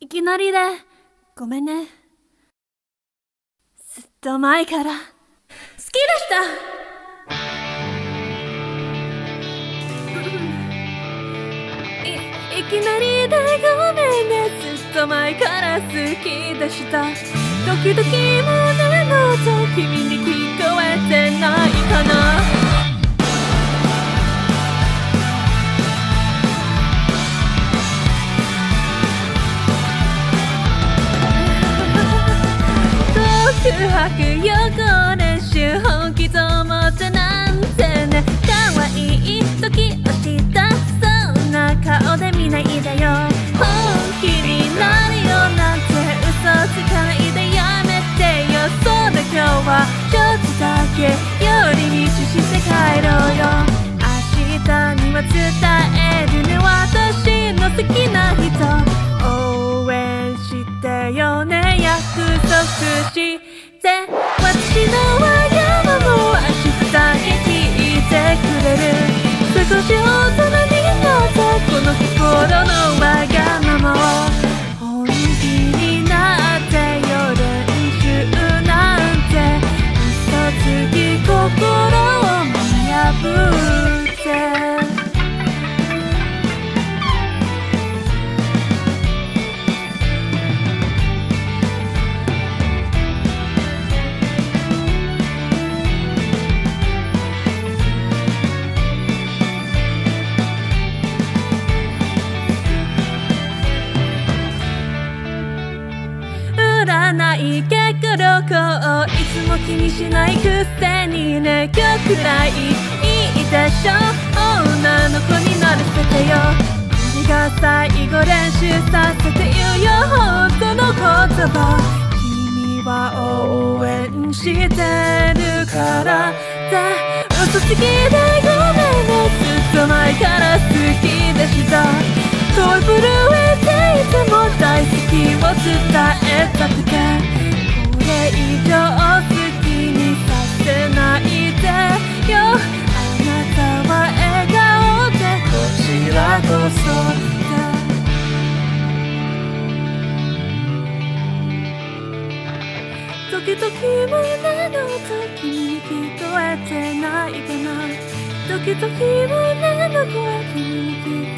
いきなりでごめんね。ずっと前から。好きでしたいいきなりでごめんね。ずっと前から好きでした。時々胸の音君に聞こえてないかな。空白横練習本気と思ってなんてね。可愛い時をしたそんな顔で見ないでよ。本気になるよなんて嘘つかないでやめてよ。そうだ今日はちょっとだけ寄り道して帰ろうよ。明日には伝えるね私の好きな人。応援してよね。約束して。占い結果旅行いつも気にしないくせにね今日くらいいいでしょ女の子にならせてよ。これが最後練習させて言うよ。本当の言葉君は応援してるから。って嘘つきでごめんね。ずっ時々胸の音君に聞こえてないかな時々胸の声君に聞こえてほしいの